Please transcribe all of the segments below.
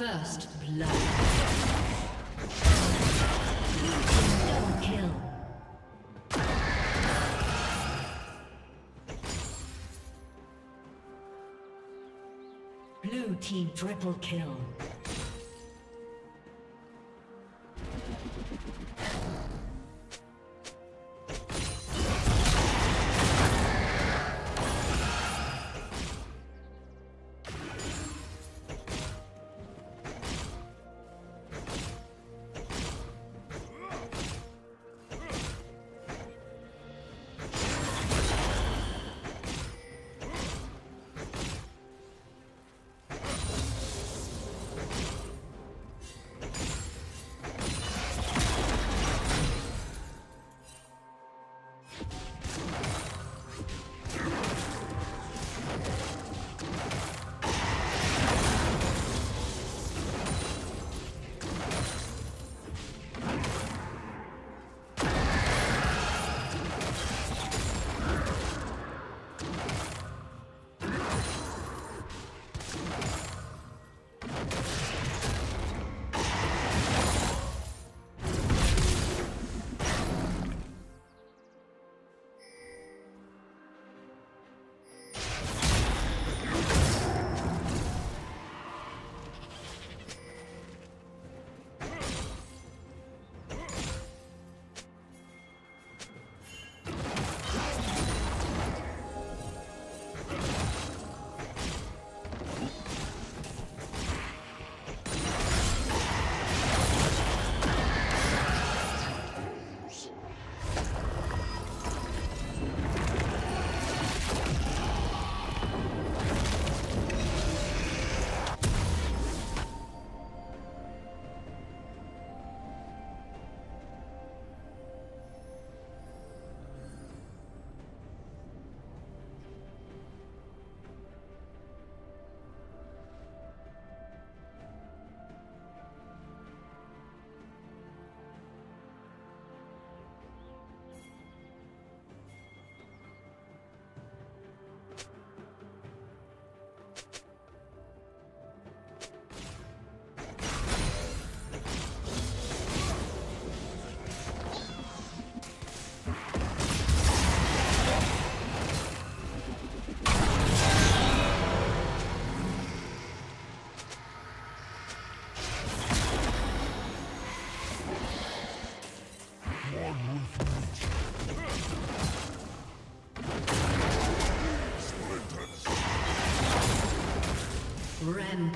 First blood. Kill. Blue team triple kill.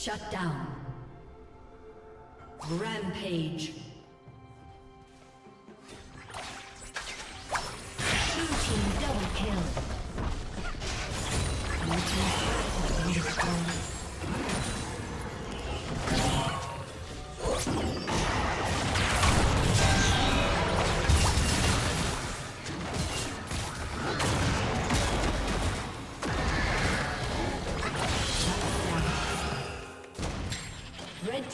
Shut down. Rampage.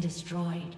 Destroyed.